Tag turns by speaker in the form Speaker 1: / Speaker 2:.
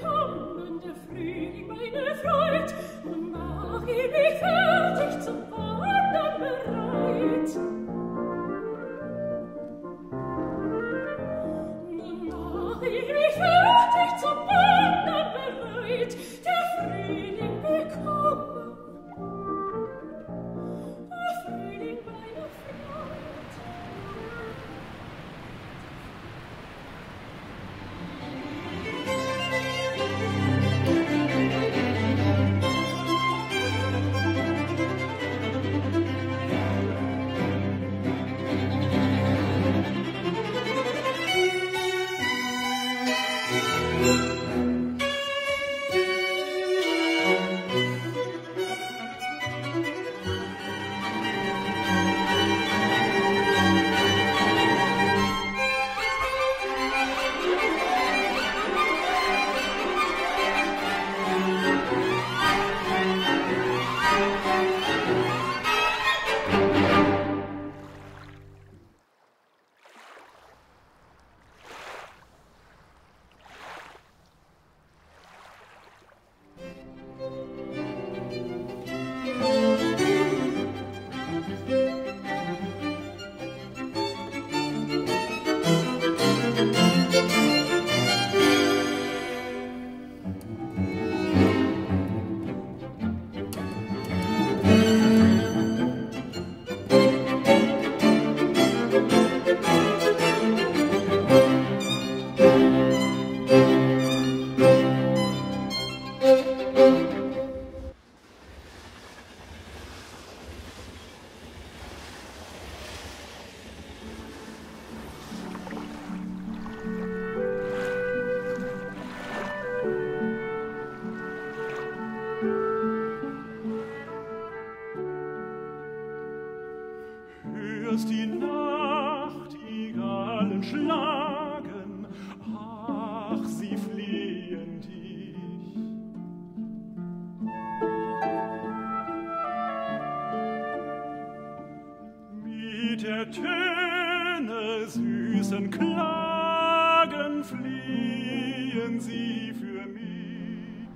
Speaker 1: come. Füßen klagen, fliehen sie für mich.